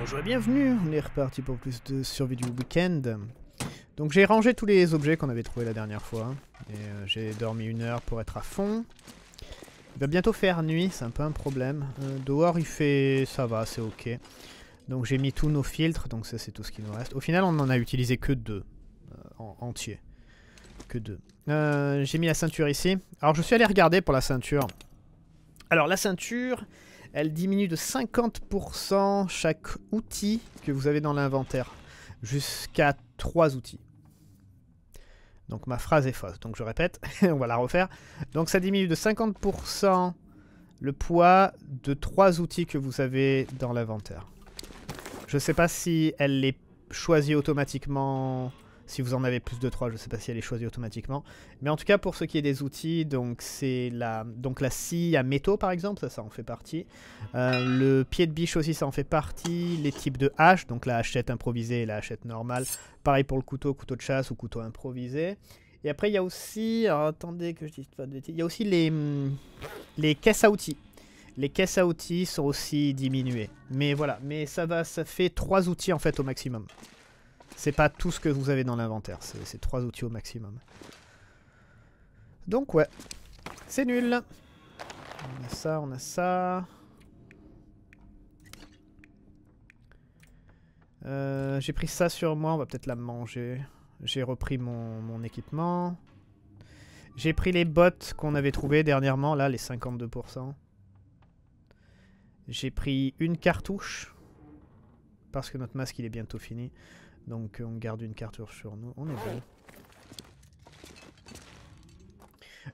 Bonjour et bienvenue, on est reparti pour plus de survie du week-end. Donc j'ai rangé tous les objets qu'on avait trouvés la dernière fois. Et euh, j'ai dormi une heure pour être à fond. Il va bientôt faire nuit, c'est un peu un problème. Euh, dehors il fait... ça va, c'est ok. Donc j'ai mis tous nos filtres, donc ça c'est tout ce qui nous reste. Au final on en a utilisé que deux, euh, en entier. Que deux. J'ai mis la ceinture ici. Alors je suis allé regarder pour la ceinture. Alors la ceinture, elle diminue de 50% chaque outil que vous avez dans l'inventaire. Jusqu'à 3 outils. Donc ma phrase est fausse. Donc je répète, on va la refaire. Donc ça diminue de 50% le poids de 3 outils que vous avez dans l'inventaire. Je sais pas si elle les choisit automatiquement. Si vous en avez plus de 3, je sais pas si elle est choisie automatiquement. Mais en tout cas, pour ce qui est des outils, donc c'est la, donc la scie à métaux par exemple, ça, ça en fait partie. Euh, le pied de biche aussi, ça en fait partie. Les types de haches, donc la hachette improvisée et la hachette normale. Pareil pour le couteau, couteau de chasse ou couteau improvisé. Et après, il y a aussi, alors, attendez que je dise pas de bêtises, il y a aussi les, les caisses à outils. Les caisses à outils sont aussi diminuées. Mais voilà, mais ça va, ça fait 3 outils en fait au maximum. C'est pas tout ce que vous avez dans l'inventaire, c'est 3 outils au maximum. Donc ouais, c'est nul. On a ça, on a ça. Euh, J'ai pris ça sur moi, on va peut-être la manger. J'ai repris mon, mon équipement. J'ai pris les bottes qu'on avait trouvées dernièrement, là, les 52%. J'ai pris une cartouche. Parce que notre masque, il est bientôt fini. Donc, on garde une cartouche sur nous. On est bon.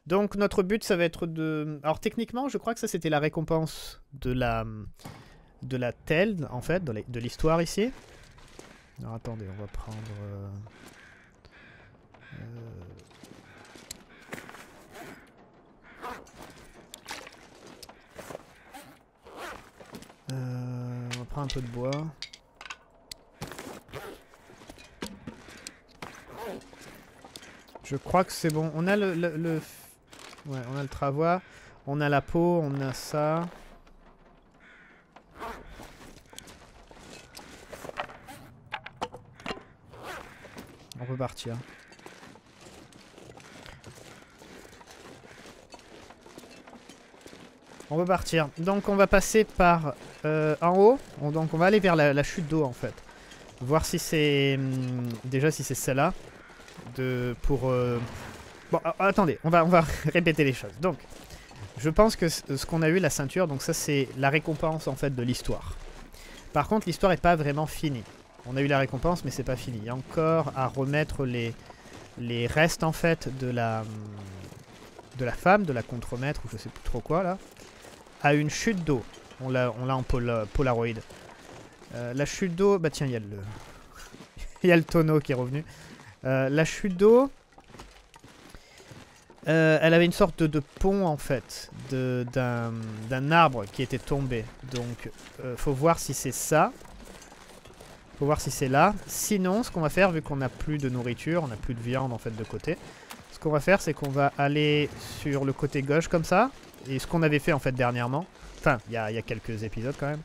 Donc, notre but, ça va être de... Alors, techniquement, je crois que ça, c'était la récompense de la... De la telle, en fait, de l'histoire ici. Alors, attendez, on va prendre... euh, Euh, on va prendre un peu de bois. Je crois que c'est bon. On a le, le, le- Ouais, on a le travois. On a la peau, on a ça. On peut partir. On peut partir. Donc on va passer par euh, en haut. On- donc on va aller vers la, chute d'eau en fait. Voir si c'est hum, déjà si c'est celle-là de pour. euh, Bon a- attendez, on va on va répéter les choses. Donc je pense que ce qu'on a eu la ceinture, donc ça c'est la récompense en fait de l'histoire. Par contre l'histoire est pas vraiment finie. On a eu la récompense mais c'est pas fini. Il y a encore à remettre les les restes en fait de la de la femme, de la contremaître ou je sais plus trop quoi là, à une chute d'eau. On l'a en pol- Polaroid. Euh, la chute d'eau, bah tiens, il y a le il y a le tonneau qui est revenu. Euh, la chute d'eau, euh, elle avait une sorte de, pont en fait, d'un arbre qui était tombé. Donc, euh, faut voir si c'est ça. Faut voir si c'est là. Sinon, ce qu'on va faire, vu qu'on n'a plus de nourriture, on n'a plus de viande en fait de côté, ce qu'on va faire, c'est qu'on va aller sur le côté gauche comme ça, et ce qu'on avait fait en fait dernièrement. Enfin, il y a quelques épisodes quand même.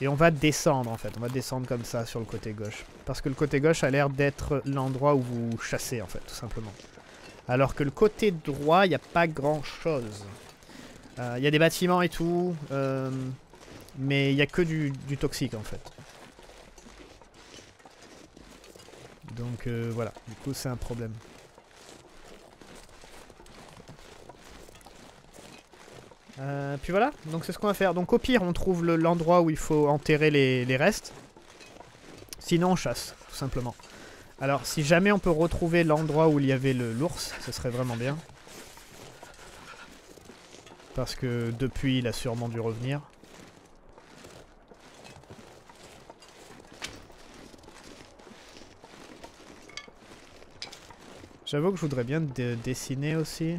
Et on va descendre en fait, on va descendre comme ça sur le côté gauche. Parce que le côté gauche a l'air d'être l'endroit où vous chassez en fait, tout simplement. Alors que le côté droit, il n'y a pas grand chose. Euh, Il y a des bâtiments et tout, euh, mais il n'y a que du, toxique en fait. Donc euh, voilà, du coup c'est un problème. Euh, puis voilà, donc c'est ce qu'on va faire. Donc au pire, on trouve le- l'endroit où il faut enterrer les, les restes. Sinon, on chasse, tout simplement. Alors, si jamais on peut retrouver l'endroit où il y avait l'ours, ce serait vraiment bien. Parce que depuis, il a sûrement dû revenir. J'avoue que je voudrais bien dessiner aussi.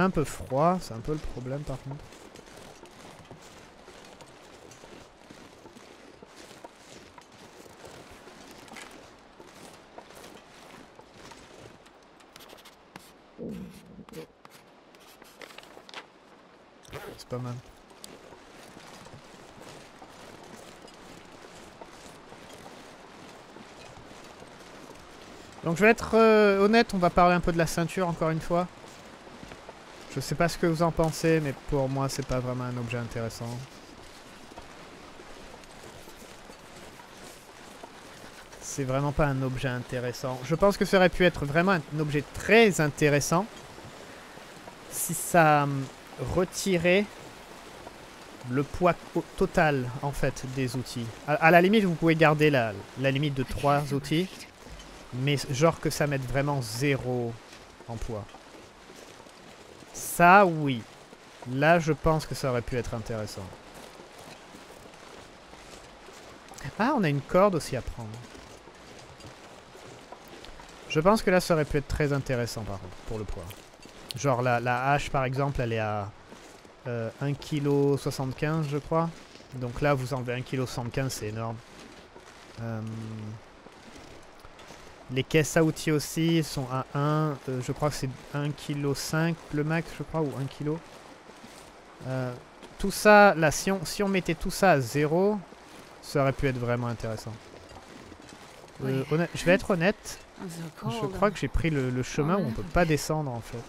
Un peu froid, c'est un peu le problème par contre. C'est pas mal. Donc je vais être euh, honnête, on va parler un peu de la ceinture encore une fois. Je sais pas ce que vous en pensez, mais pour moi c'est pas vraiment un objet intéressant. C'est vraiment pas un objet intéressant. Je pense que ça aurait pu être vraiment un objet très intéressant si ça hum, retirait le poids total en fait des outils. À, la limite vous pouvez garder la, la limite de 3 outils. Mais genre que ça mette vraiment zéro en poids. Ça, oui. Là, je pense que ça aurait pu être intéressant. Ah, on a une corde aussi à prendre. Je pense que là, ça aurait pu être très intéressant, par contre, pour le poids. Genre, la, hache, par exemple, elle est à euh, 1,75 kg, je crois. Donc là, vous enlevez 1,75 kg, c'est énorme. Euh, les caisses à outils aussi sont à 1, euh, je crois que c'est 1,5 kg le max, je crois, ou 1 kg. Euh, tout ça, là, si on, si on mettait tout ça à 0, ça aurait pu être vraiment intéressant. Euh, je vais être honnête, je crois que j'ai pris le, le chemin où on peut pas descendre en fait.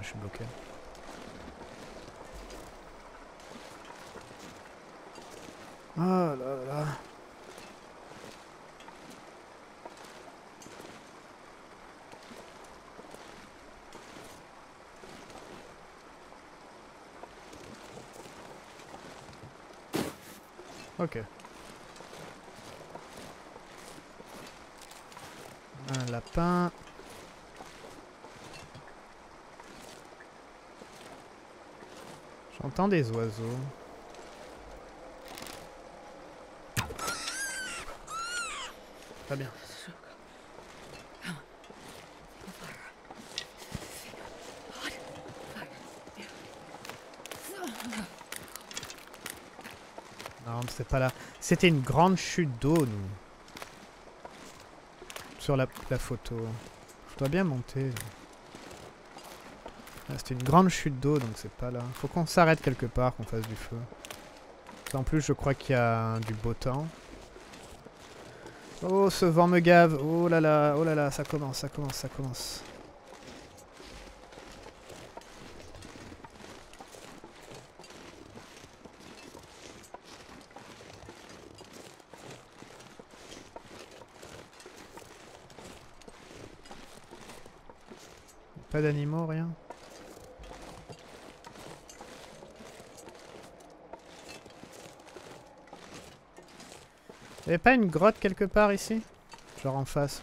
Je suis bloqué. Oh là là. Ok. Un lapin. J'entends des oiseaux. Pas bien. Non, c'est pas là. C'était une grande chute d'eau, nous. Sur la photo. Je dois bien monter. Ah, c'était une grande chute d'eau, donc c'est pas là. Faut qu'on s'arrête quelque part, qu'on fasse du feu. En plus, je crois qu'il y a du beau temps. Oh, ce vent me gave. Oh là là, oh là là, ça commence, ça commence, ça commence. Pas d'animaux, rien? Y'avait pas une grotte quelque part ici? Genre en face.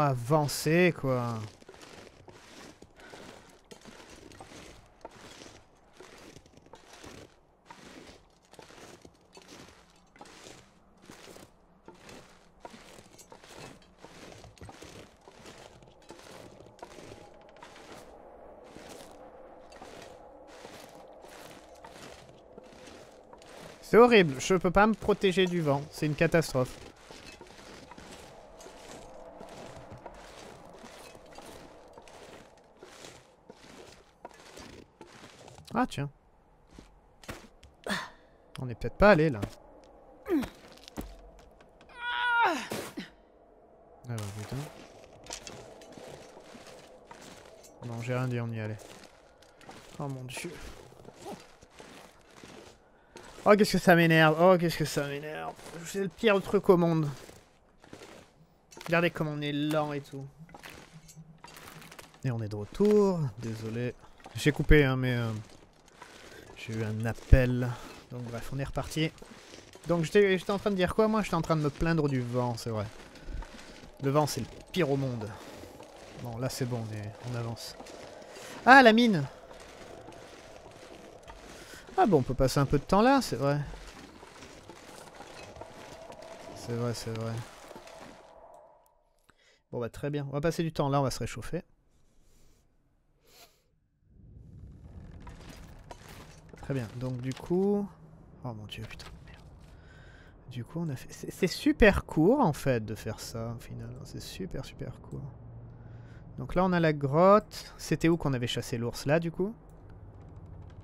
Avancer, quoi. C'est horrible, je peux pas me protéger du vent, c'est une catastrophe. Ah tiens. On est peut-être pas allé là. Ah bah putain. Non, j'ai rien dit, on y allait. Oh mon dieu. Oh, qu'est-ce que ça m'énerve. Oh, qu'est-ce que ça m'énerve. C'est le pire truc au monde. Regardez comme on est lent et tout. Et on est de retour. Désolé. J'ai coupé, hein, mais... Euh, j'ai eu un appel Donc bref, on est reparti. Donc j'étais en train de dire quoi moi? J'étais en train de me plaindre du vent, c'est vrai. Le vent c'est le pire au monde. Bon là c'est bon, on, avance. Ah la mine Ah bon, on peut passer un peu de temps là, c'est vrai. C'est vrai, c'est vrai. Bon bah très bien, on va passer du temps là, on va se réchauffer. Très bien, donc du coup... Oh mon dieu, putain, merde. Du coup, on a fait... C'est super court, en fait, de faire ça, au final. C'est super, super court. Donc là, on a la grotte. C'était où qu'on avait chassé l'ours? Là, du coup?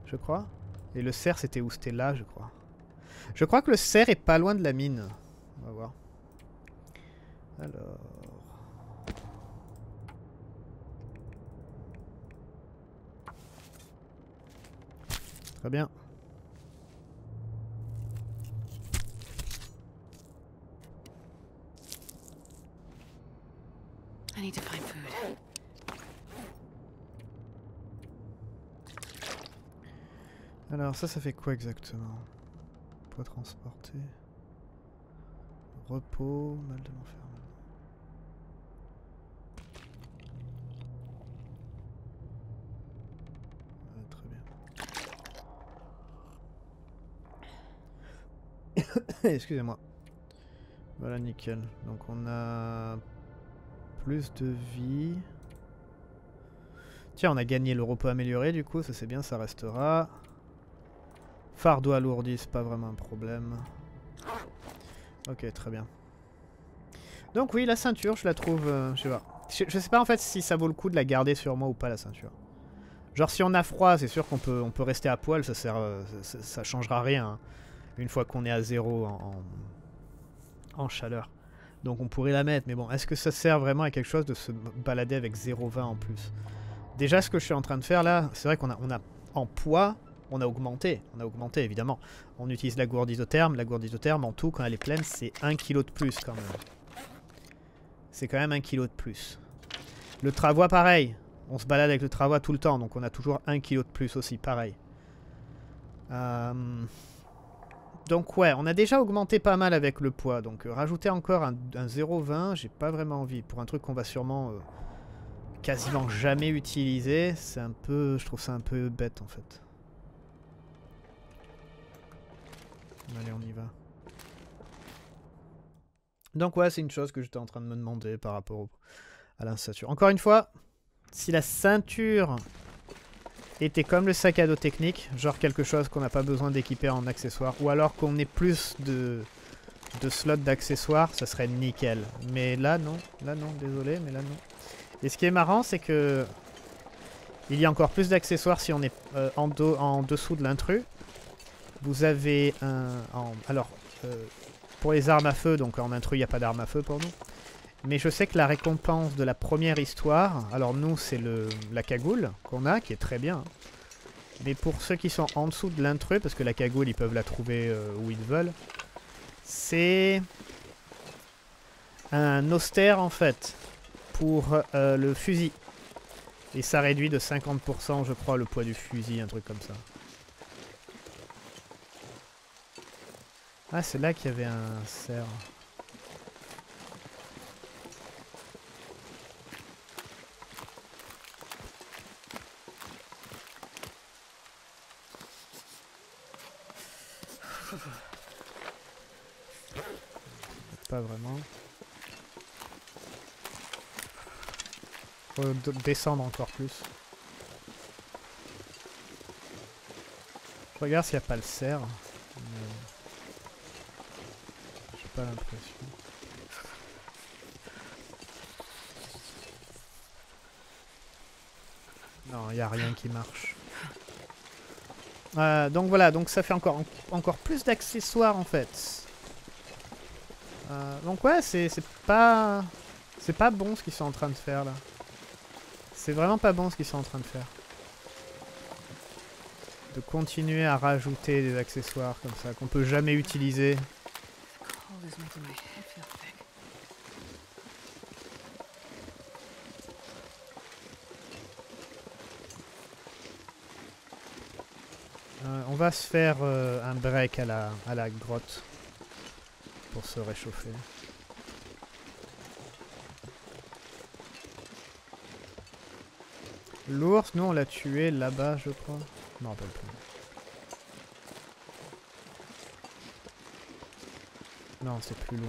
Je crois. Et le cerf, c'était où? C'était là, je crois. Je crois que le cerf est pas loin de la mine. On va voir. Alors... Très bien. I need to find food. Alors ça, ça fait quoi exactement? Poids transporter. Repos, mal de l'enfermement. Excusez-moi. Voilà, nickel. Donc on a plus de vie. Tiens, on a gagné le repos amélioré du coup, ça c'est bien, ça restera. Fardeau alourdi, c'est pas vraiment un problème. Ok, très bien. Donc oui, la ceinture, je la trouve... Euh, je sais pas. Sais pas en fait si ça vaut le coup de la garder sur moi ou pas la ceinture. Genre si on a froid, c'est sûr qu'on peut, rester à poil, ça sert, euh, changera rien. Hein une fois qu'on est à zéro en, chaleur. Donc on pourrait la mettre, mais bon, est-ce que ça sert vraiment à quelque chose de se balader avec 0,20 en plus? Déjà, ce que je suis en train de faire là, c'est vrai qu'on a, on a en poids, on a augmenté, on a augmenté évidemment. On utilise la gourde isotherme, la gourde isotherme en tout, quand elle est pleine, c'est 1 kg de plus quand même. C'est quand même 1 kg de plus. Le travois, pareil. On se balade avec le travois tout le temps, donc on a toujours 1 kg de plus aussi, pareil. Euh... Donc ouais, on a déjà augmenté pas mal avec le poids. Donc euh, rajouter encore un, 0,20, j'ai pas vraiment envie. Pour un truc qu'on va sûrement euh, quasiment jamais utiliser, c'est un peu... Je trouve ça un peu bête en fait. Allez, on y va. Donc ouais, c'est une chose que j'étais en train de me demander par rapport à la ceinture. Encore une fois, si la ceinture était comme le sac à dos technique, genre quelque chose qu'on n'a pas besoin d'équiper en accessoires, ou alors qu'on ait plus de, de slots d'accessoires, ça serait nickel. Mais là non, là non, désolé, mais là non. Et ce qui est marrant, c'est que il y a encore plus d'accessoires si on est euh, en, dessous de l'intrus. Vous avez un... alors, euh, pour les armes à feu, donc en intrus, il n'y a pas d'armes à feu pour nous. Mais je sais que la récompense de la première histoire, alors nous c'est la cagoule qu'on a, qui est très bien. Mais pour ceux qui sont en dessous de l'intrus, parce que la cagoule ils peuvent la trouver euh, où ils veulent, c'est un austère en fait pour euh, le fusil. Et ça réduit de 50% je crois le poids du fusil, un truc comme ça. Ah c'est là qu'il y avait un cerf. Pas vraiment. Faut descendre encore plus. Regarde s'il n'y a pas le cerf. J'ai pas l'impression. Non, il n'y a rien qui marche. Euh, donc voilà, donc ça fait encore, encore plus d'accessoires en fait. Euh, donc ouais, c'est pas... C'est pas bon ce qu'ils sont en train de faire là. C'est vraiment pas bon ce qu'ils sont en train de faire. De continuer à rajouter des accessoires comme ça, qu'on peut jamais utiliser. Euh, on va se faire euh, un break à la, à la grotte pour se réchauffer. L'ours, nous on l'a tué là-bas je crois. Je m'en rappelle plus. Non, c'est plus loin.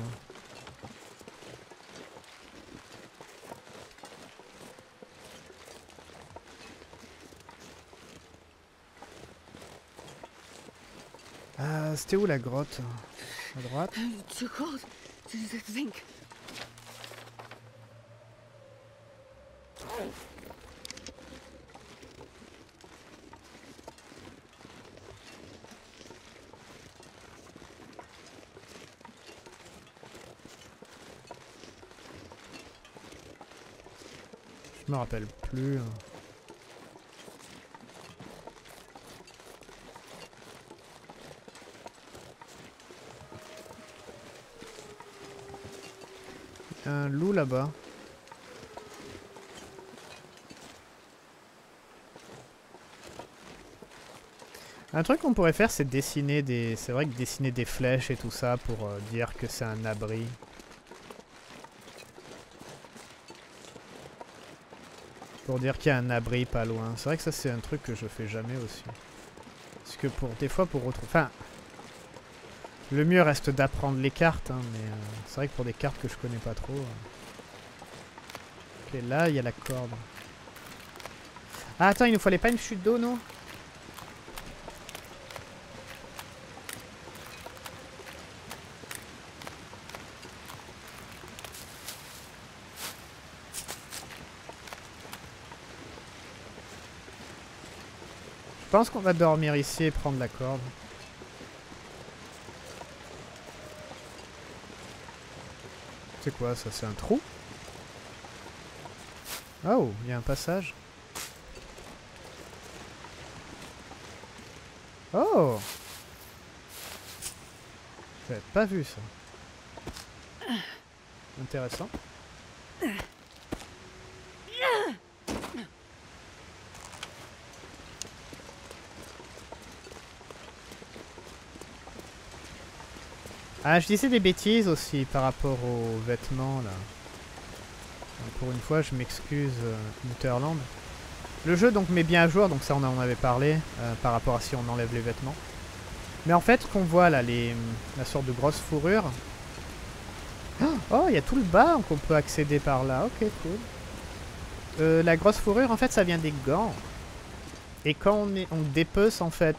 Ah, c'était où la grotte? Je me rappelle plus. hein. Il y a Un loup là-bas. Un truc qu'on pourrait faire, c'est dessiner des. C'est vrai que dessiner des flèches et tout ça pour euh, dire que c'est un abri. Pour dire qu'il y a un abri pas loin. C'est vrai que ça c'est un truc que je fais jamais aussi. Parce que pour des fois pour retrouver... Enfin... Le mieux reste d'apprendre les cartes, hein, mais euh, c'est vrai que pour des cartes que je connais pas trop... euh. Ok, là il y a la corde. Ah attends, il nous fallait pas une chute d'eau, non? Je pense qu'on va dormir ici et prendre la corde. C'est quoi ça C'est un trou Oh, il y a un passage. Oh J'avais pas vu ça. Intéressant. Ah, je disais des bêtises aussi par rapport aux vêtements là. Pour une fois, je m'excuse, euh, Mutterland. Le jeu donc met bien à jour, donc ça on en avait parlé, euh, par rapport à si on enlève les vêtements. Mais en fait, qu'on voit là, les, la sorte de grosse fourrure. Oh, il y a tout le bas qu'on peut accéder par là. Ok, cool. Euh, la grosse fourrure, en fait, ça vient des gants. Et quand on, est, on dépece, en fait,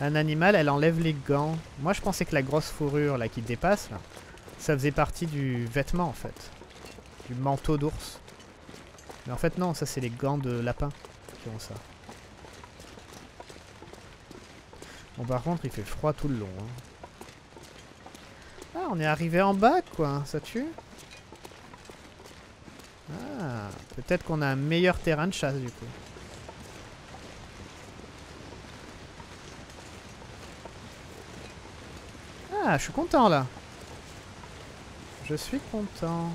un animal, elle enlève les gants. Moi, je pensais que la grosse fourrure, là, qui dépasse, là, ça faisait partie du vêtement, en fait. Du manteau d'ours. Mais en fait, non, ça, c'est les gants de lapin qui ont ça. Bon, par contre, il fait froid tout le long. hein. Ah, on est arrivé en bas, quoi. Ça tue? Ah, peut-être qu'on a un meilleur terrain de chasse, du coup. Ah, je suis content, là. Je suis content.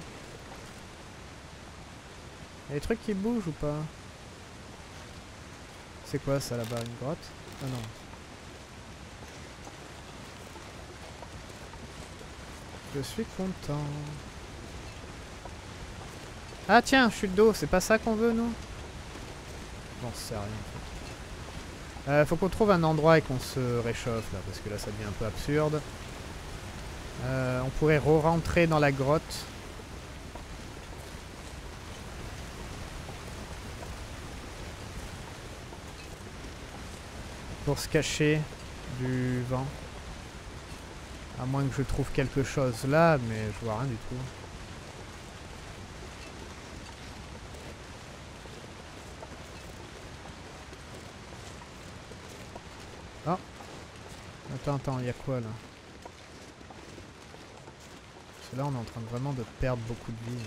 Il y a des trucs qui bougent ou pas? C'est quoi ça là-bas Une grotte? Ah non. Je suis content. Ah tiens, chute d'eau, c'est pas ça qu'on veut nous? J'en sais rien. Euh, faut qu'on trouve un endroit et qu'on se réchauffe là, parce que là ça devient un peu absurde. Euh, on pourrait re-rentrer dans la grotte. Pour se cacher du vent. À moins que je trouve quelque chose là, mais je vois rien du tout. Ah Attends, attends, il y a quoi là? Là on est en train vraiment de perdre beaucoup de vie.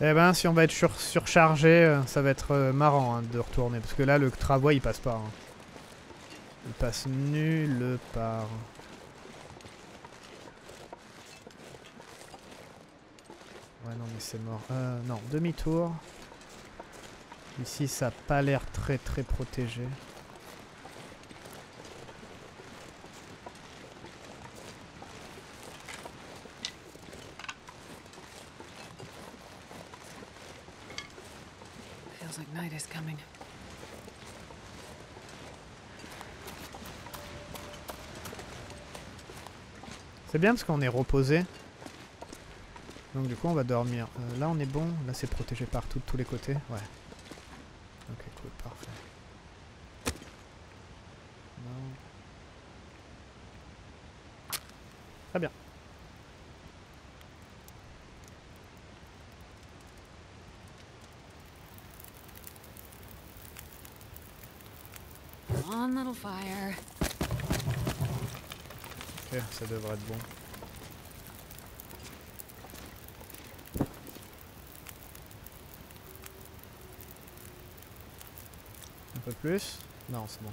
Eh ben, si on va être sur- surchargé, euh, ça va être euh, marrant hein, de retourner. Parce que là, le tramway, il passe pas. hein. Il passe nulle part. Ouais, non, mais c'est mort. Euh, non, demi-tour. Ici, ça a pas l'air très très protégé. Feels like night is coming. C'est bien parce qu'on est reposé. Donc du coup on va dormir. Euh, là on est bon, là c'est protégé partout de tous les côtés. Ouais. Ok cool, parfait. Non. Très bien. Come on, little fire. Ok, ça devrait être bon. Un peu plus Non, c'est bon.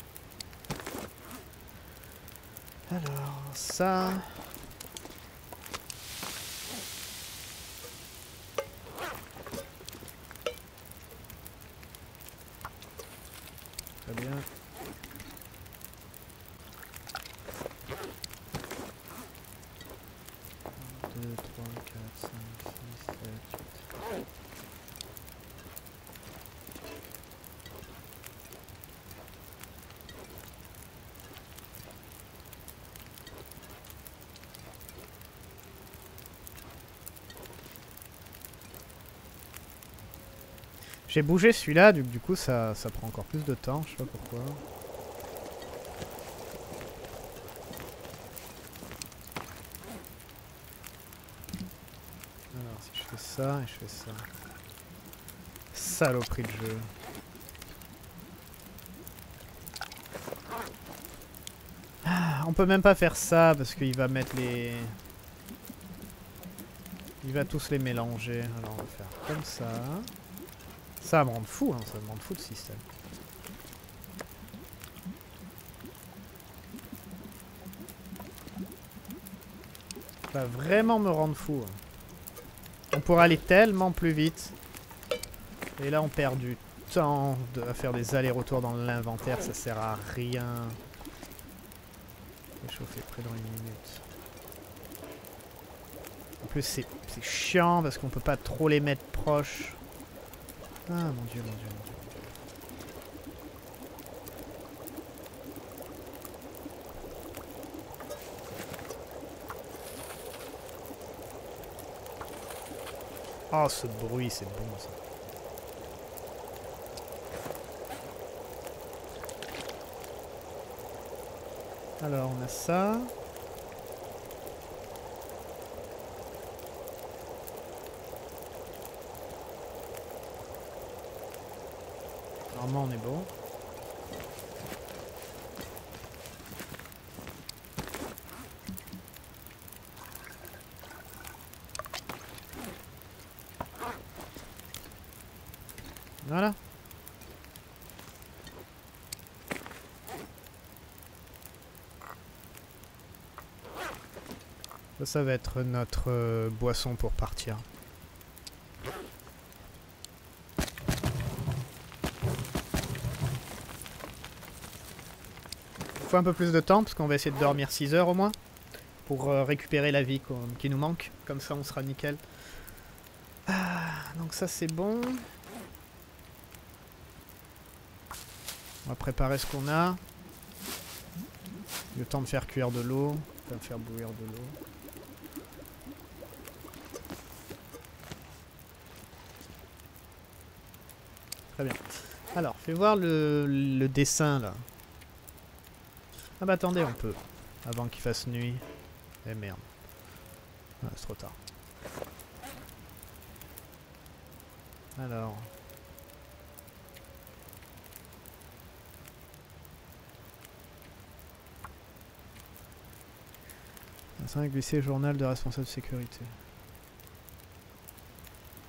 Alors, ça... Très bien. 2, 3, 4, 5, 6, 7, 8. J'ai bougé celui-là, du, du coup ça, ça prend encore plus de temps, je sais pas pourquoi. Alors si je fais ça et je fais ça. Saloperie de jeu. Ah, on peut même pas faire ça parce qu'il va mettre les... Il va tous les mélanger. Alors on va faire comme ça. Ça me rend fou, hein, ça me rend fou le système. Ça va vraiment me rendre fou. hein. On pourrait aller tellement plus vite. Et là on perd du temps de, faire des allers-retours dans l'inventaire, ça sert à rien. Réchauffer près dans une minute. En plus c'est chiant parce qu'on peut pas trop les mettre proches. Ah mon dieu, mon dieu, mon dieu. Oh ce bruit, c'est bon ça. Alors on a ça. Normalement on est bon. Voilà. Ça, va être notre euh, boisson pour partir. Faut un peu plus de temps parce qu'on va essayer de dormir 6 heures au moins pour euh, récupérer la vie qui nous manque. Comme ça on sera nickel. Ah, donc ça c'est bon. On va préparer ce qu'on a. Le temps de faire cuire de l'eau. Enfin, faire bouillir de l'eau. Très bien. Alors, fais voir le dessin là. Ah bah attendez, on peut. Avant qu'il fasse nuit. Eh merde. Ah, c'est trop tard. Alors. 5 glisser journal de responsable de sécurité.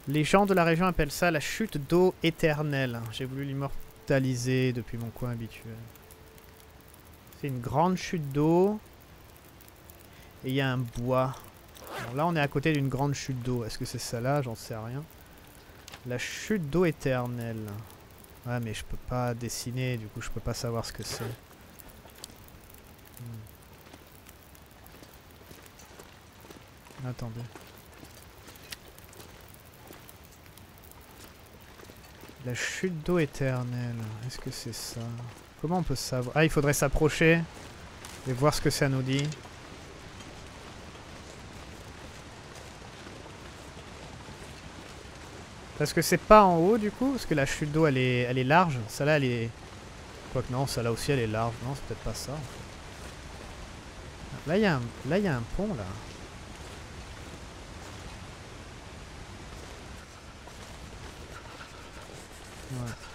Les gens de la région appellent ça la chute d'eau éternelle. J'ai voulu l'immortaliser depuis mon coin habituel. C'est une grande chute d'eau. Et il y a un bois. Là, on est à côté d'une grande chute d'eau. Est-ce que c'est ça là? J'en sais rien. La chute d'eau éternelle. Ouais, mais je peux pas dessiner, du coup, je peux pas savoir ce que c'est. Hmm. Attendez. La chute d'eau éternelle. Est-ce que c'est ça? Comment on peut savoir? Ah, il faudrait s'approcher et voir ce que ça nous dit. Parce que c'est pas en haut du coup Parce que la chute d'eau elle est, elle est large. Celle-là elle est... Quoique non, celle-là aussi elle est large. Non, c'est peut-être pas ça. Là il y, a un... Là, y a un pont là. Ouais.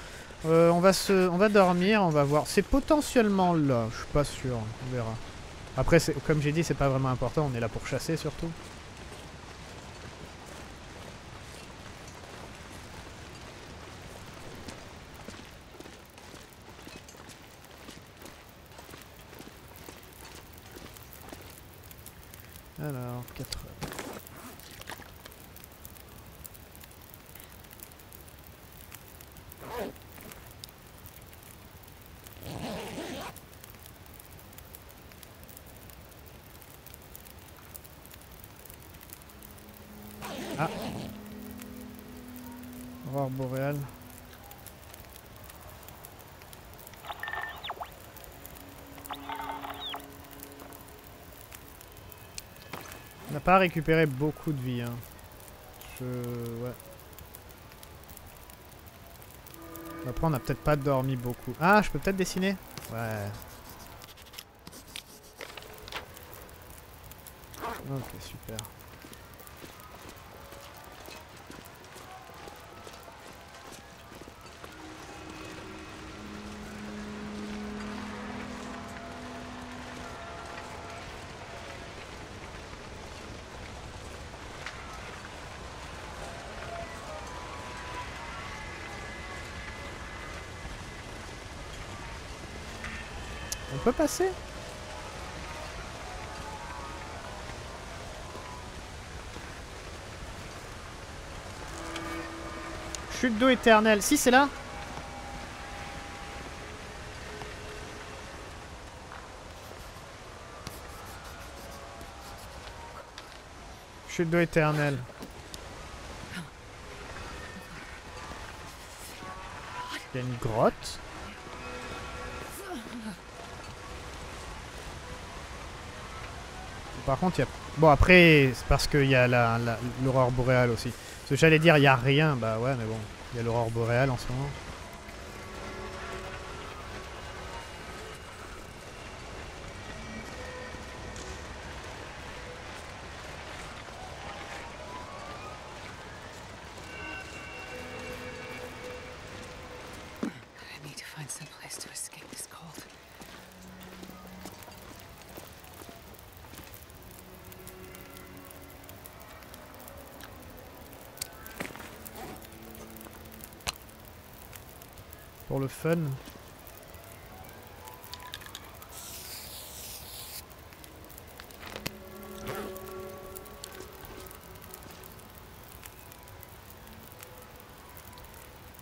Euh, on, va se... on va dormir, on va voir. C'est potentiellement là, je suis pas sûr. On verra. Après, comme j'ai dit, c'est pas vraiment important. On est là pour chasser surtout. Alors, 4 pas récupéré beaucoup de vie. Hein. Je... Ouais. Après, on n'a peut-être pas dormi beaucoup. Ah, je peux peut-être dessiner? Ouais. Ok, super. Chute d'eau éternelle. Si, c'est là Chute d'eau éternelle. Il y a une grotte. Par contre. Bon, après, c'est parce qu'il y a l'aurore boréale aussi. Ce que j'allais dire, il n'y a rien. Bah ouais, mais bon, il y a l'aurore boréale en ce moment.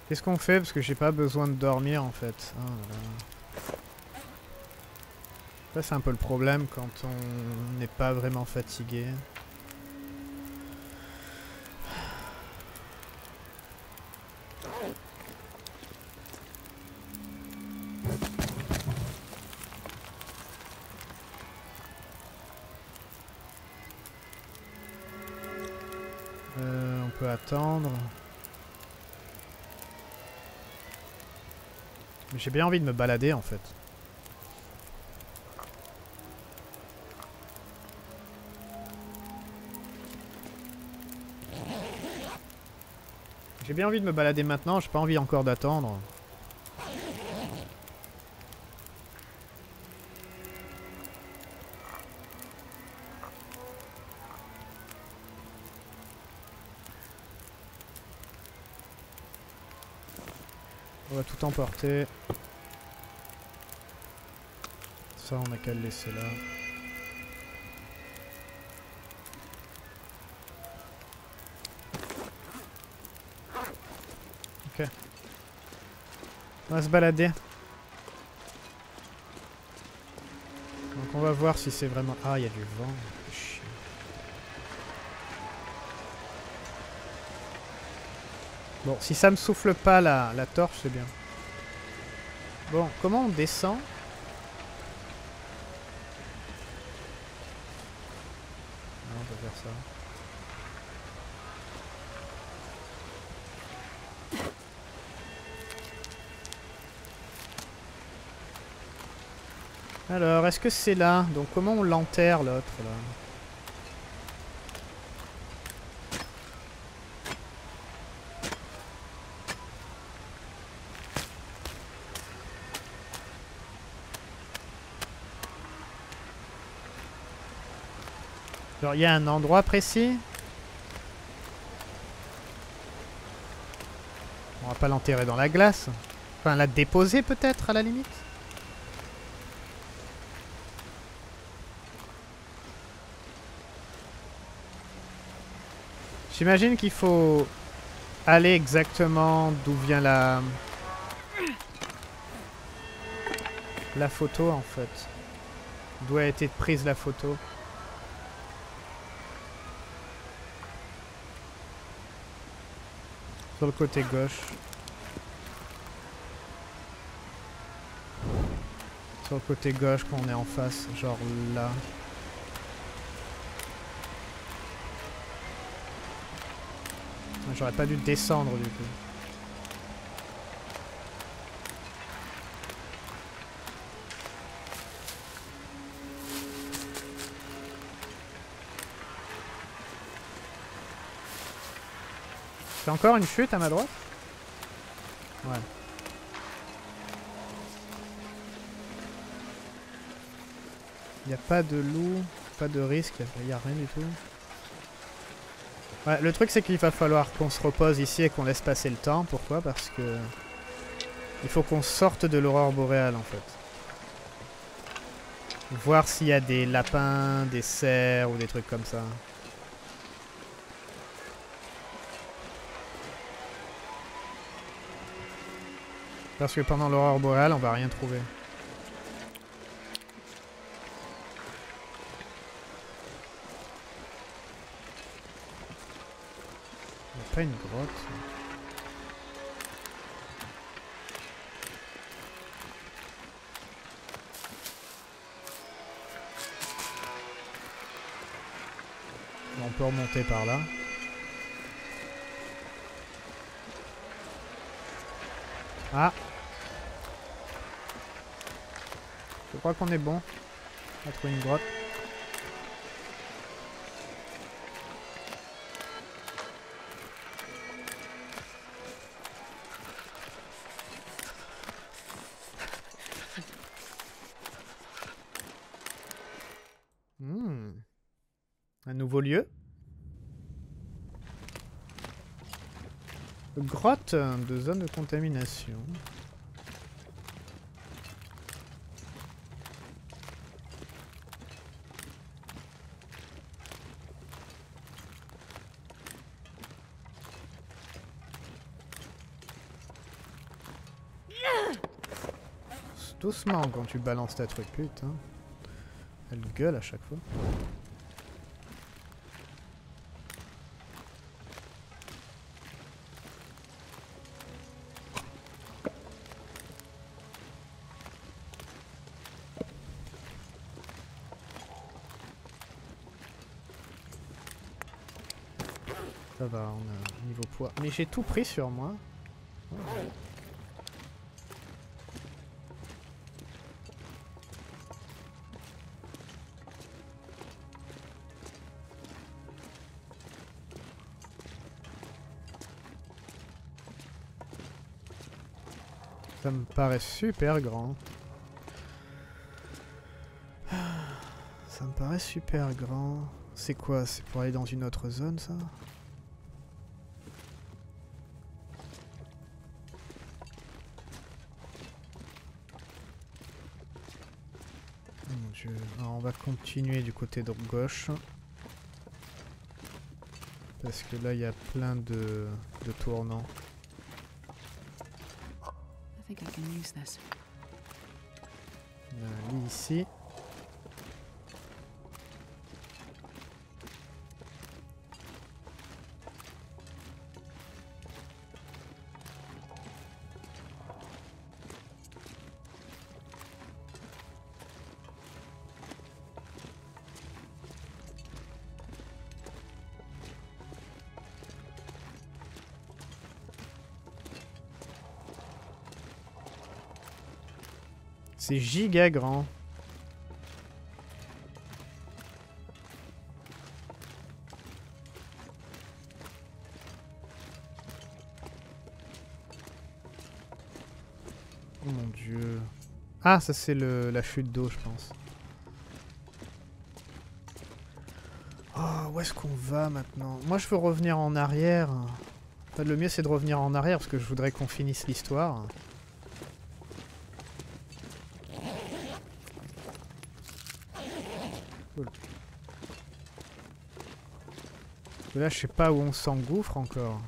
Qu'est-ce qu'on fait? Parce que j'ai pas besoin de dormir en fait. Là. Ça c'est un peu le problème quand on n'est pas vraiment fatigué. J'ai bien envie de me balader en fait. J'ai bien envie de me balader maintenant, j'ai pas envie encore d'attendre. emporter. Ça, on n'a qu'à le laisser là. Ok. On va se balader. Donc on va voir si c'est vraiment... Ah, il y a du vent. Bon, si ça me souffle pas la, la torche, c'est bien. Bon, comment on descend Non, on peut faire ça. Alors, est-ce que c'est là? Donc comment on l'enterre l'autre là? Genre, il y a un endroit précis On va pas l'enterrer dans la glace. Enfin, la déposer peut-être à la limite J'imagine qu'il faut aller exactement d'où vient la... La photo en fait. D'où a été prise la photo. Sur le côté gauche. Sur le côté gauche quand on est en face, genre là. J'aurais pas dû descendre du coup. C'est encore une chute à ma droite Ouais. Il n'y a pas de loup, pas de risque, il n'y a rien du tout. Ouais, le truc c'est qu'il va falloir qu'on se repose ici et qu'on laisse passer le temps. Pourquoi? Parce que... Il faut qu'on sorte de l'aurore boréale en fait. Voir s'il y a des lapins, des cerfs ou des trucs comme ça. Parce que pendant l'aurore boréale, on va rien trouver. Pas une grotte. On peut remonter par là. Ah Je crois qu'on est bon. On a trouvé une grotte. Hmm. Un nouveau lieu. Grotte de zone de contamination. Doucement quand tu balances ta truc, putain. Elle gueule à chaque fois. Ça va, on a niveau poids. Mais j'ai tout pris sur moi. Ça me paraît super grand. Ça me paraît super grand. C'est quoi? C'est pour aller dans une autre zone ça? Mon dieu. Alors, on va continuer du côté de gauche. Parce que là il y a plein de, de tournants. Un lit ici. C'est giga grand. Oh mon dieu. Ah, ça c'est la chute d'eau, je pense. Oh, où est-ce qu'on va maintenant? Moi, je veux revenir en arrière. Le mieux, c'est de revenir en arrière parce que je voudrais qu'on finisse l'histoire. Cool. Parce que Là, je sais pas où on s'engouffre encore.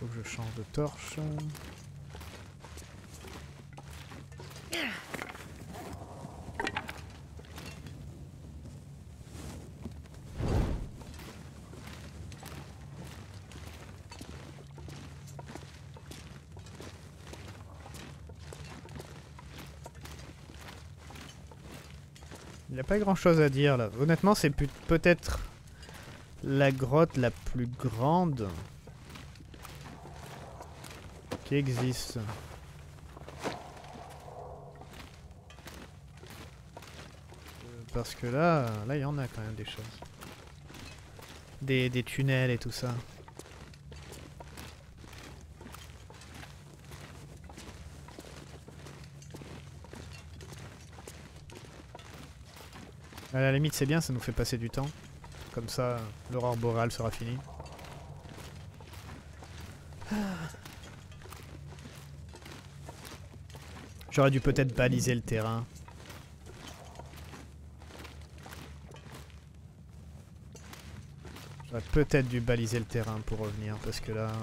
Faut que je change de torche. Il n'y a pas grand chose à dire là. Honnêtement, c'est peut- peut-être la grotte la plus grande qui existe. Euh, Parce que là, là, il y en a quand même des choses. Des, des tunnels et tout ça. À la limite, c'est bien, ça nous fait passer du temps. Comme ça, l'aurore boréale sera finie. J'aurais dû peut-être baliser le terrain. J'aurais peut-être dû baliser le terrain pour revenir parce que là... euh,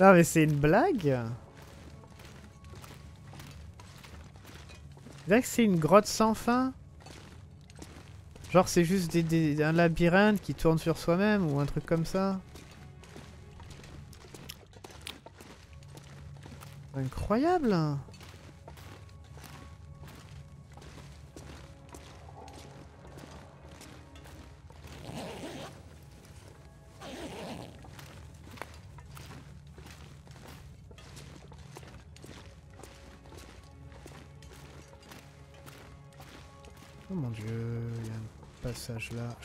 Non mais c'est une blague. Là que c'est une grotte sans fin. Genre c'est juste des, un labyrinthe qui tourne sur soi-même ou un truc comme ça. Incroyable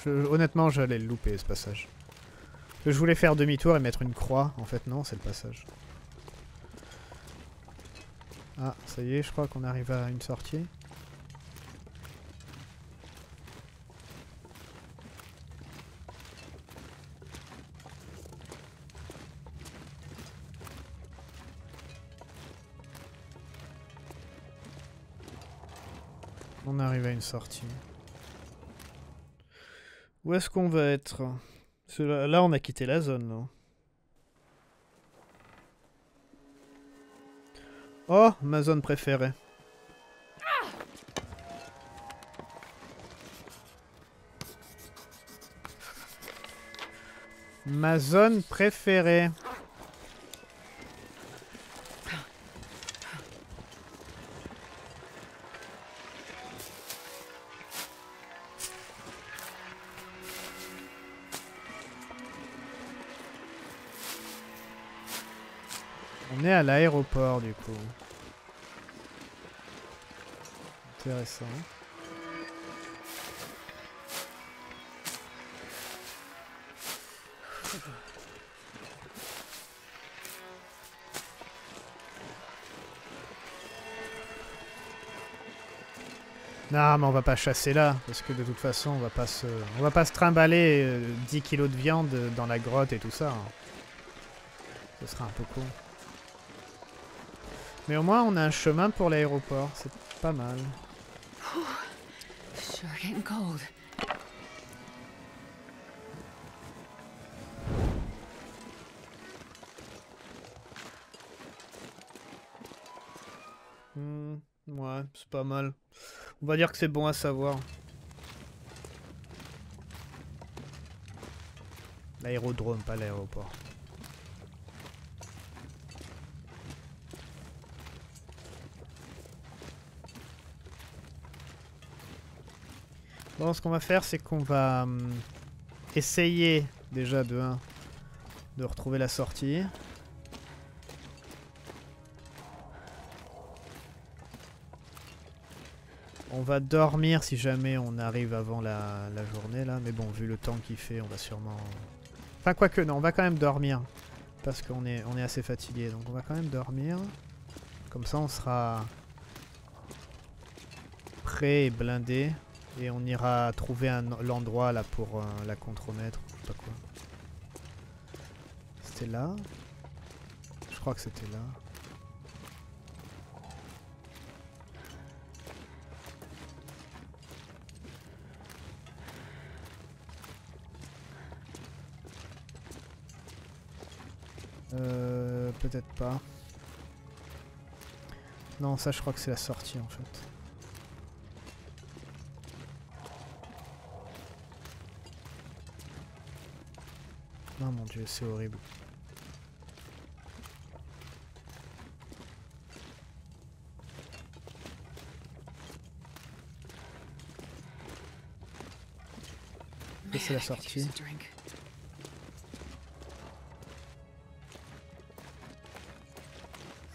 Honnêtement, j'allais le louper, ce passage. Je voulais faire demi-tour et mettre une croix. En fait, non, c'est le passage. Ah, ça y est, je crois qu'on arrive à une sortie. On arrive à une sortie. Où est-ce qu'on va être? Là, on a quitté la zone, là. Oh, ma zone préférée. Ma zone préférée. Non, mais on va pas chasser là, parce que de toute façon, on va pas se, on va pas se trimballer euh, 10 kilos de viande dans la grotte et tout ça. hein. Ce sera un peu con. Mais au moins, on a un chemin pour l'aéroport, c'est pas mal. Sure getting cold. Hmm, ouais, c'est pas mal. On va dire que c'est bon à savoir. L'aérodrome, pas l'aéroport. Bon, ce qu'on va faire, c'est qu'on va hum, essayer déjà de 1 de retrouver la sortie. Va dormir si jamais on arrive avant la, journée là, mais bon, vu le temps qu'il fait, on va sûrement... Enfin, quoique, non, on va quand même dormir. Parce qu'on est, on est assez fatigué, donc on va quand même dormir. Comme ça, on sera prêt et blindé. Et on ira trouver l'endroit là pour euh, la contremaître, pas quoi. C'était là Je crois que c'était là. Euh, peut-être pas. Non, ça je crois que c'est la sortie en fait. Oh mon dieu, c'est horrible. C'est la sortie.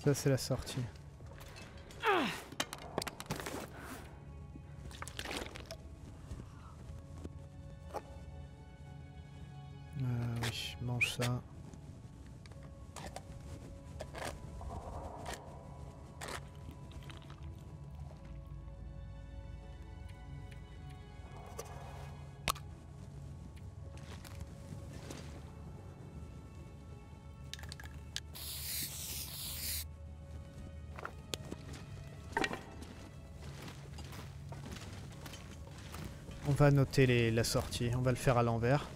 Ça c'est la sortie. Va noter la sortie, on va le faire à l'envers.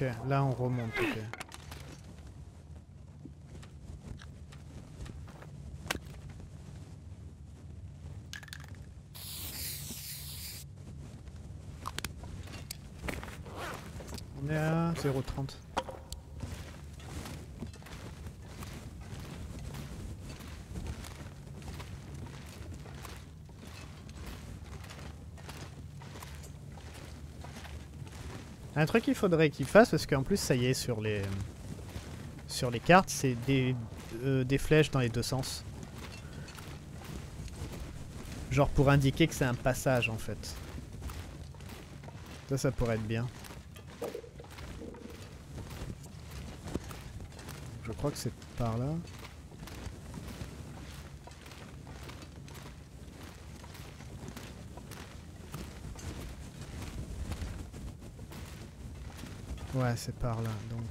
Là on remonte. ok. On est à 0,30. Un truc qu'il faudrait qu'il fasse, parce qu'en plus ça y est sur les sur les cartes, c'est des, euh, des flèches dans les deux sens. Genre pour indiquer que c'est un passage en fait. Ça, ça pourrait être bien. Je crois que c'est par là. Ouais, c'est par là, donc...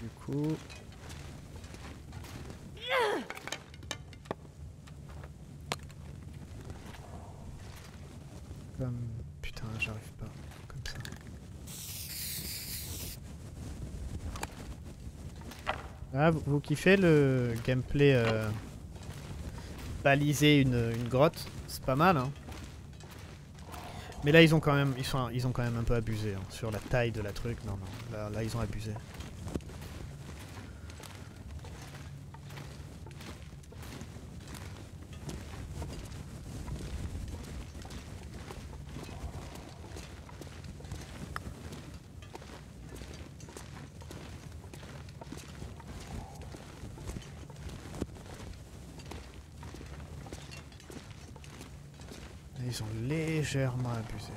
Du coup... Putain, j'arrive pas. Comme ça. Ah, vous, vous kiffez le gameplay... Euh baliser une, grotte, c'est pas mal. Hein. Mais là, ils ont quand même, ils ont quand même un peu abusé hein, sur la taille de la truc. Non, non, là ils ont abusé. Ils ont légèrement abusé.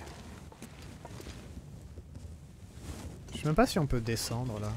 Je sais même pas si on peut descendre là.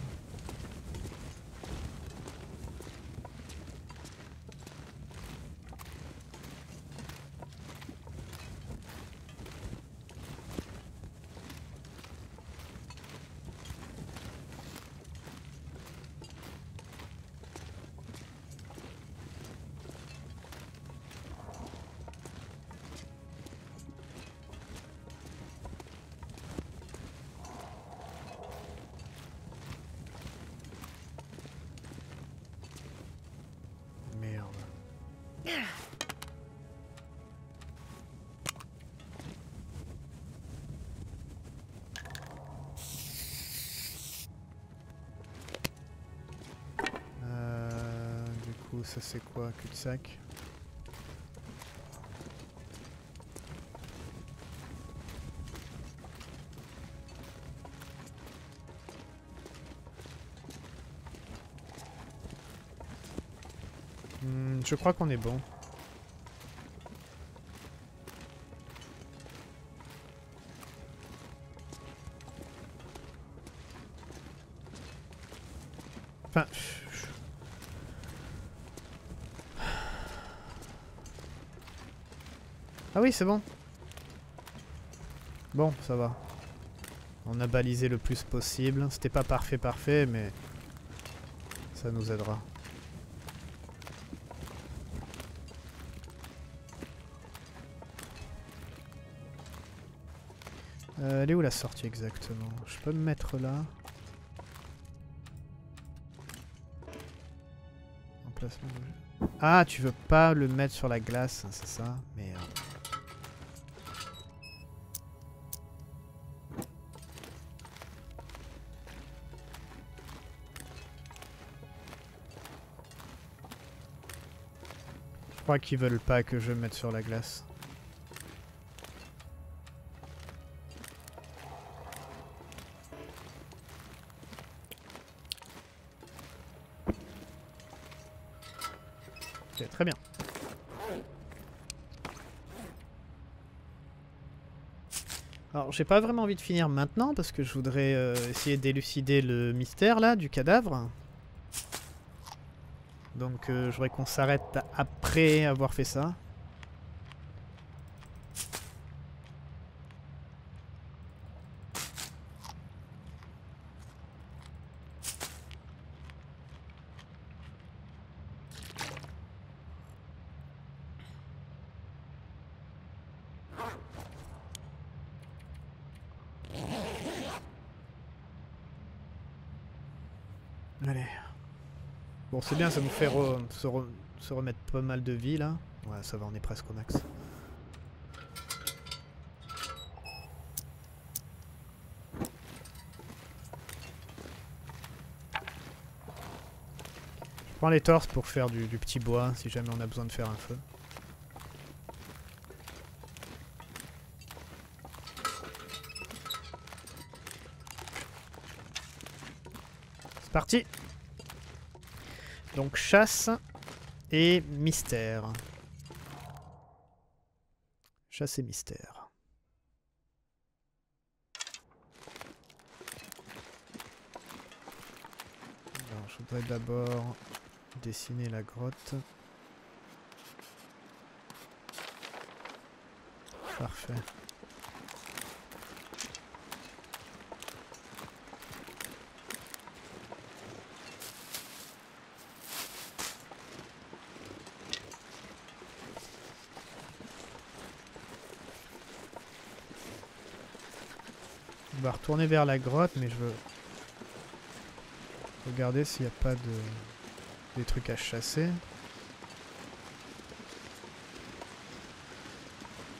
C'est quoi Cul-de-sac Hmm, je crois qu'on est bon. Ah oui, c'est bon. Bon, ça va. On a balisé le plus possible. C'était pas parfait parfait, mais ça nous aidera. Euh, elle est où la sortie exactement? Je peux me mettre là. Ah, tu veux pas le mettre sur la glace, hein, c'est ça? Crois qu'ils veulent pas que je le mette sur la glace. Ok, très bien. Alors, j'ai pas vraiment envie de finir maintenant parce que je voudrais euh, essayer d'élucider le mystère là du cadavre. Donc, euh, je voudrais qu'on s'arrête après avoir fait ça. Allez. Bon, c'est bien, ça nous fait re- se, se remettre pas mal de vie là. Ouais, ça va, on est presque au max. Je prends les torses pour faire du, du petit bois si jamais on a besoin de faire un feu. C'est parti Donc chasse et mystère. Chasse mystère. Je voudrais d'abord dessiner la grotte. Parfait. On va retourner vers la grotte, mais je veux regarder s'il n'y a pas de des trucs à chasser.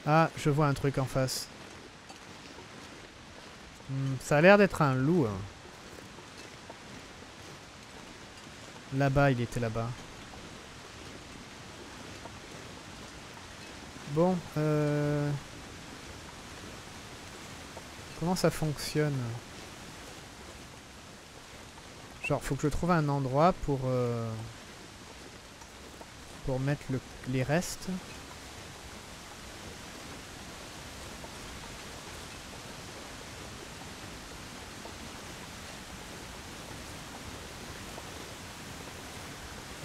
Ah, je vois un truc en face. Hmm, ça a l'air d'être un loup. hein. Là-bas, il était là-bas. Bon, euh... Comment ça fonctionne Genre, faut que je trouve un endroit pour... euh, Pour mettre le- les restes.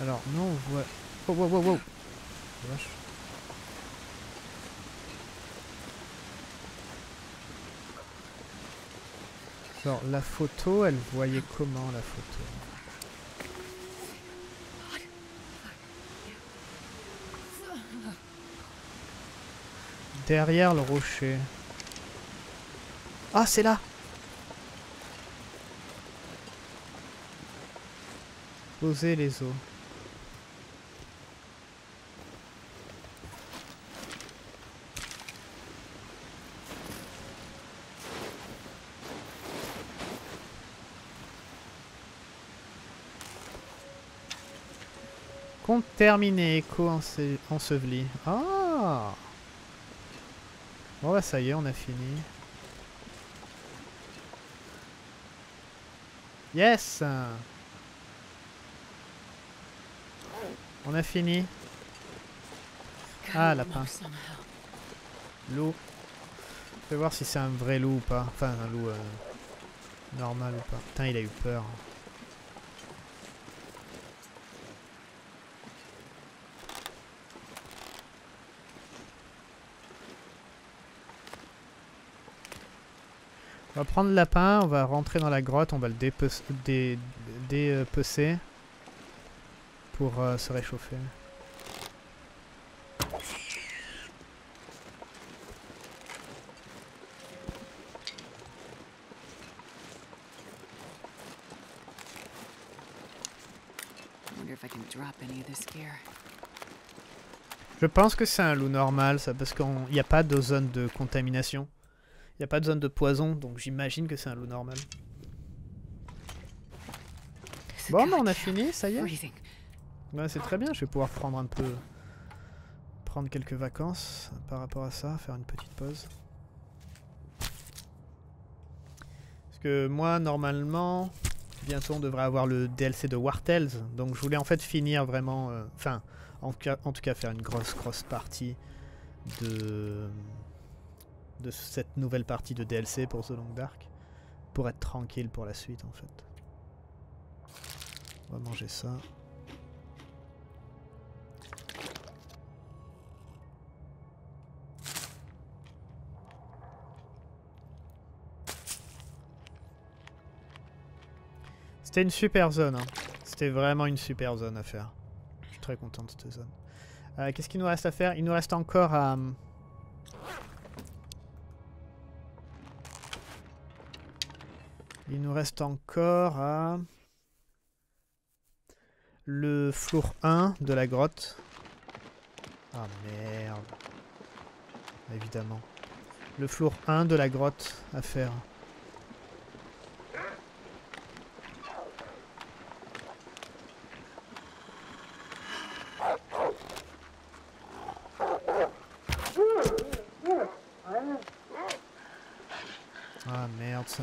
Alors, non, on voit... Oh, wow, wow, wow. Genre, la photo, elle voyait comment, la photo? Derrière le rocher. Ah, c'est là Poser les os. Terminé, écho ense- enseveli. Ah Bon bah ça y est, on a fini. Yes On a fini. Ah, lapin. Loup. Je vais voir si c'est un vrai loup ou pas. Enfin, un loup euh, normal ou pas. Putain, il a eu peur. On va prendre le lapin, on va rentrer dans la grotte, on va le dépece- dé- dépecer pour euh, se réchauffer. Je pense que c'est un loup normal, ça, parce qu'il n'y a pas de zone de contamination. Il n'y a pas de zone de poison, donc j'imagine que c'est un loup normal. Bon, bah on a fini, ça y est. Ouais, c'est très bien, je vais pouvoir prendre un peu... Prendre quelques vacances par rapport à ça, faire une petite pause. Parce que moi, normalement, bientôt on devrait avoir le DLC de War Tales, donc je voulais en fait finir vraiment... euh, Enfin, en, en tout cas faire une grosse, grosse partie de... de cette nouvelle partie de DLC pour The Long Dark, pour être tranquille pour la suite en fait. On va manger ça. C'était une super zone. hein. C'était vraiment une super zone à faire. Je suis très content de cette zone. Euh, Qu'est-ce qu'il nous reste à faire? Il nous reste encore à... hum, Il nous reste encore à... Le floor 1 de la grotte. Ah merde. Évidemment. Le floor 1 de la grotte à faire. Merde, c'est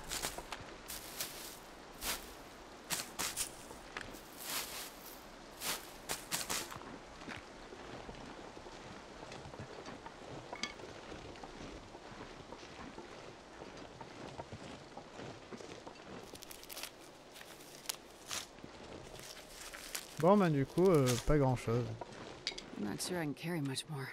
Bon bah du coup, euh, pas grand chose. I'm not sure I can carry much more.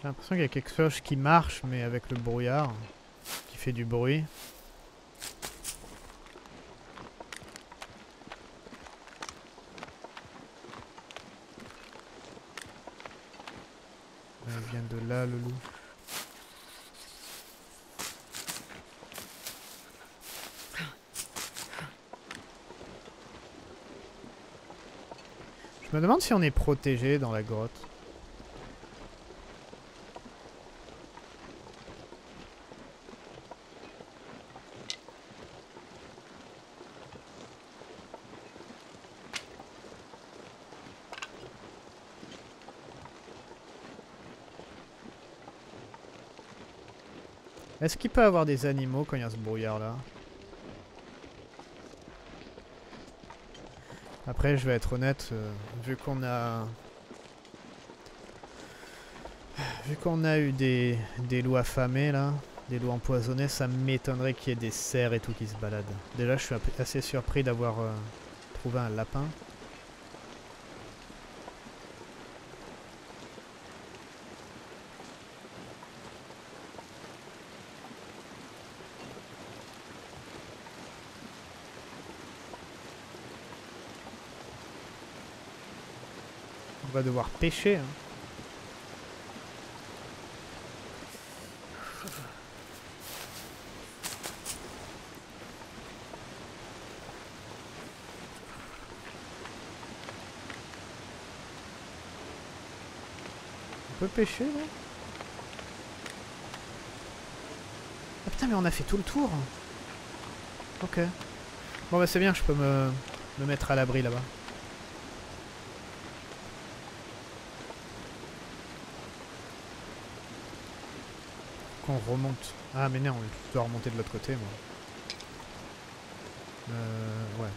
J'ai l'impression qu'il y a quelque chose qui marche, mais avec le brouillard, qui fait du bruit. Elle vient de là, le loup. Je me demande si on est protégé dans la grotte. Est-ce qu'il peut avoir des animaux quand il y a ce brouillard là Après je vais être honnête, euh, vu qu'on a... Vu qu'on a eu des, des loups affamés là, des loups empoisonnés, ça m'étonnerait qu'il y ait des cerfs et tout qui se baladent. Déjà je suis assez surpris d'avoir euh, trouvé un lapin. Va devoir pêcher. Hein. On peut pêcher là Ah putain mais on a fait tout le tour Ok. Bon bah c'est bien, je peux me, me mettre à l'abri là-bas. Qu'on remonte. Ah mais non, je dois remonter de l'autre côté moi. Euh, ouais.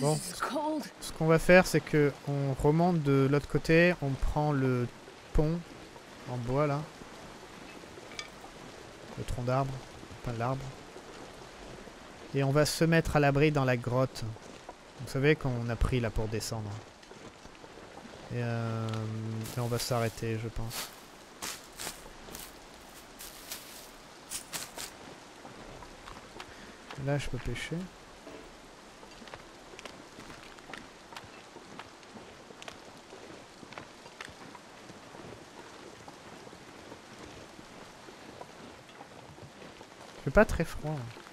Bon, ce qu'on va faire, c'est que on remonte de l'autre côté, on prend le pont en bois là, le tronc d'arbre, pas l'arbre, et on va se mettre à l'abri dans la grotte. Vous savez qu'on a pris là pour descendre. Et, euh, et on va s'arrêter, je pense. Là, je peux pêcher. Il fait pas très froid. hein.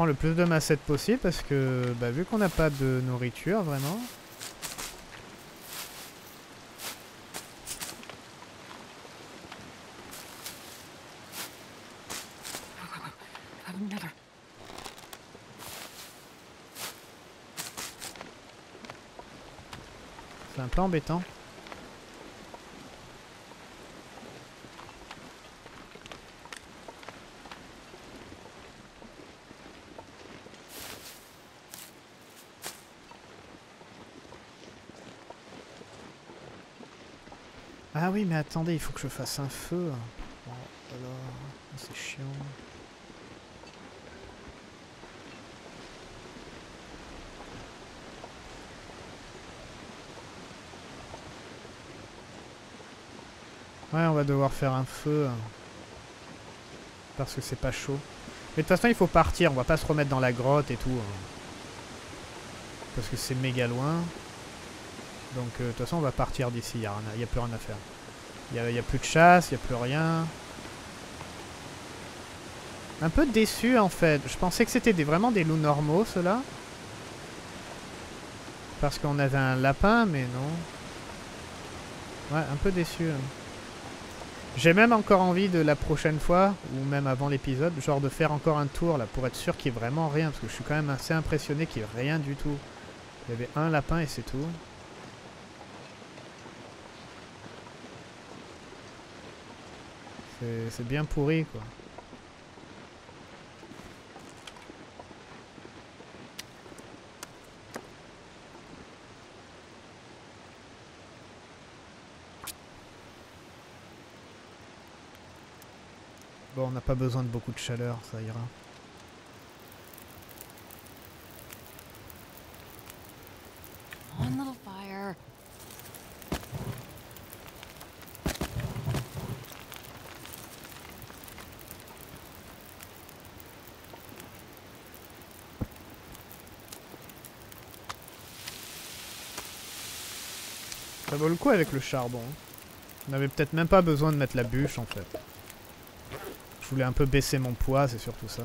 Je prends le plus de massettes possible parce que bah, vu qu'on n'a pas de nourriture vraiment. C'est un peu embêtant. Oui, mais attendez, il faut que je fasse un feu. C'est chiant. Ouais, on va devoir faire un feu. hein. Parce que c'est pas chaud. Mais de toute façon, il faut partir. On va pas se remettre dans la grotte et tout. hein. Parce que c'est méga loin. Donc, euh, de toute façon, on va partir d'ici. Il n'y a plus rien à faire. Il n'y a, plus de chasse, il n'y a plus rien. Un peu déçu, en fait. Je pensais que c'était vraiment des loups normaux, ceux-là. Parce qu'on avait un lapin, mais non. Ouais, un peu déçu. hein. J'ai même encore envie de la prochaine fois, ou même avant l'épisode, genre de faire encore un tour là pour être sûr qu'il n'y ait vraiment rien, parce que je suis quand même assez impressionné qu'il n'y ait rien du tout. Il y avait un lapin et c'est tout. C'est- bien pourri quoi. Bon, on n'a pas besoin de beaucoup de chaleur, ça ira. One little fire. Ça vaut le coup avec le charbon. On avait peut-être même pas besoin de mettre la bûche en fait. Je voulais un peu baisser mon poids, c'est surtout ça.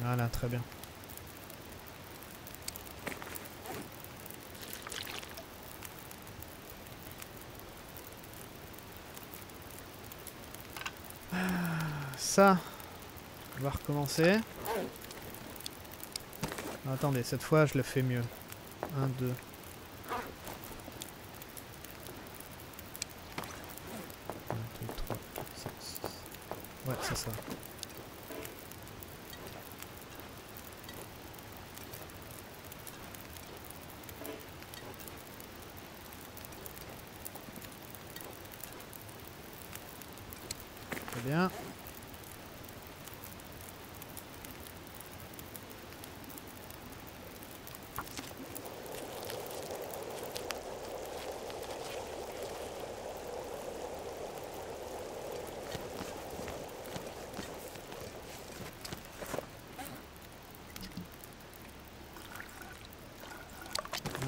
Voilà, très bien. Ça, on va recommencer. Attendez, cette fois je le fais mieux. 1, 2. Ouais, c'est ça. Très bien.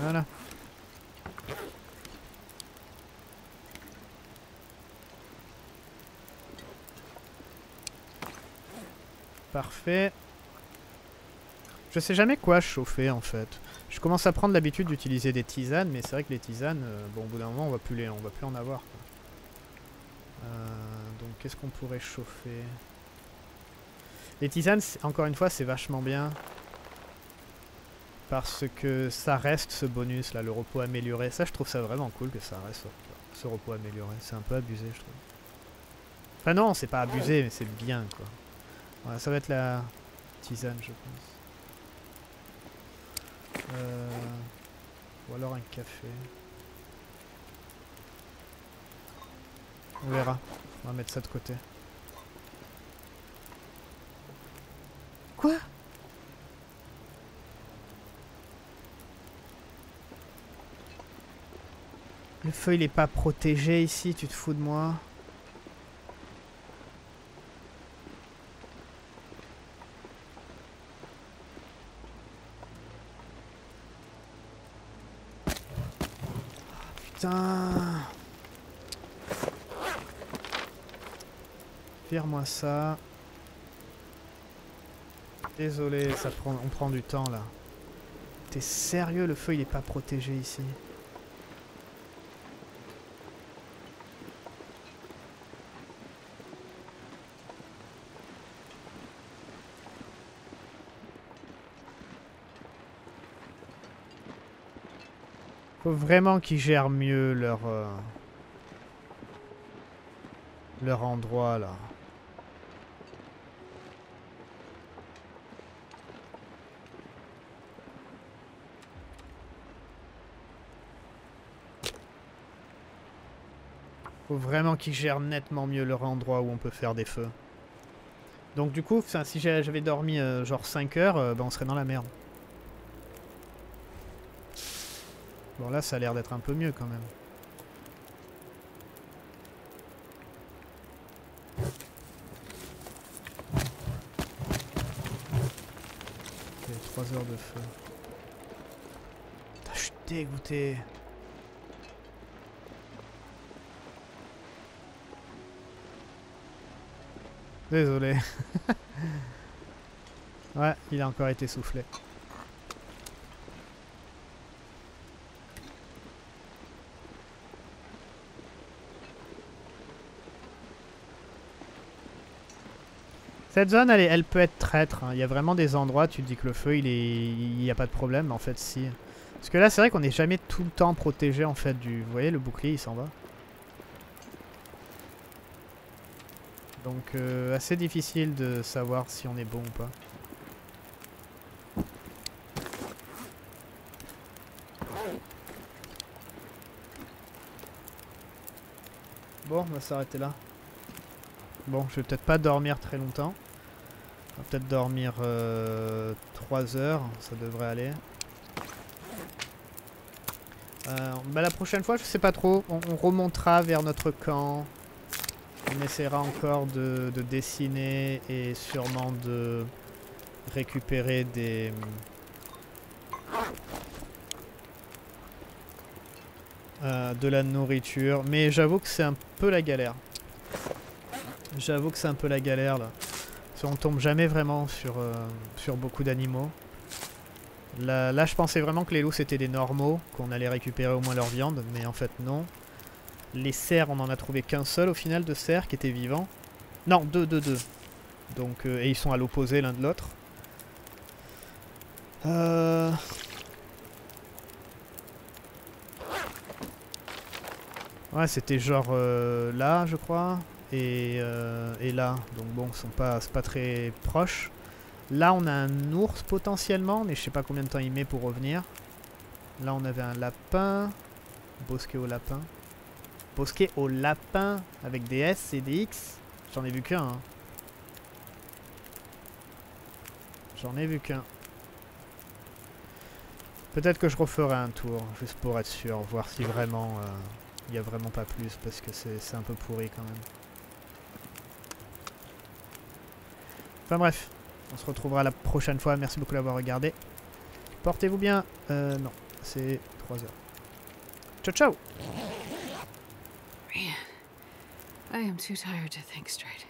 Voilà. Parfait. Je sais jamais quoi chauffer en fait. Je commence à prendre l'habitude d'utiliser des tisanes, mais c'est vrai que les tisanes, euh, bon au bout d'un moment on va plus les, on va plus en avoir. quoi. Euh, donc qu'est-ce qu'on pourrait chauffer? Les tisanes, encore une fois, c'est vachement bien parce que ça reste ce bonus là, le repos amélioré. Ça, je trouve ça vraiment cool que ça reste ce repos amélioré. C'est un peu abusé, je trouve. Enfin non, c'est pas abusé, mais c'est bien quoi. Voilà, ça va être la tisane, je pense. Euh, ou alors un café. On verra. On va mettre ça de côté. Quoi? Le feu il est pas protégé ici, tu te fous de moi Putain Ça. Désolé, ça prend, on prend du temps là. T'es sérieux, le feu il est pas protégé ici Faut vraiment qu'ils gèrent mieux leur... euh, leur endroit là. Faut vraiment qu'ils gèrent nettement mieux leur endroit où on peut faire des feux. Donc du coup, si j'avais dormi euh, genre 5 heures, bah, on serait dans la merde. Bon là, ça a l'air d'être un peu mieux quand même. Ok, 3 heures de feu. Putain, je suis dégoûté. Désolé. ouais, il a encore été soufflé. Cette zone, elle, peut être traître. hein. Il y a vraiment des endroits, tu te dis que le feu, il est, il n'y a pas de problème, en fait, si. Parce que là, c'est vrai qu'on n'est jamais tout le temps protégé en fait du. Vous voyez, le bouclier, il s'en va. Donc, euh, assez difficile de savoir si on est bon ou pas. Bon, on va s'arrêter là. Bon, je vais peut-être pas dormir très longtemps. On va peut-être dormir 3 heures, ça devrait aller. Euh, bah, la prochaine fois, je sais pas trop, on remontera vers notre camp. On essaiera encore de, de dessiner et sûrement de récupérer des... euh, de la nourriture. Mais j'avoue que c'est un peu la galère. J'avoue que c'est un peu la galère là. Parce qu'on tombe jamais vraiment sur, euh, sur beaucoup d'animaux. Là, là, je pensais vraiment que les loups c'était des normaux, qu'on allait récupérer au moins leur viande, mais en fait non. Les cerfs, on en a trouvé qu'un seul au final de cerfs qui étaient vivants. Non, deux, deux, deux. Donc, euh, et ils sont à l'opposé l'un de l'autre. Euh... Ouais, c'était genre euh, là, je crois, et, euh, et là. Donc bon, ils sont pas très proches. Là, on a un ours potentiellement, mais je sais pas combien de temps il met pour revenir. Là, on avait un lapin. Bosquet au lapin. Bosquet au lapin avec des S et des X. J'en ai vu qu'un. hein. J'en ai vu qu'un. Peut-être que je referai un tour, juste pour être sûr, voir si vraiment euh, il n'y a vraiment pas plus, parce que c'est un peu pourri quand même. Enfin bref, on se retrouvera la prochaine fois. Merci beaucoup d'avoir regardé. Portez-vous bien. Euh, non, c'est 3 heures. Ciao, ciao I am too tired to think straight.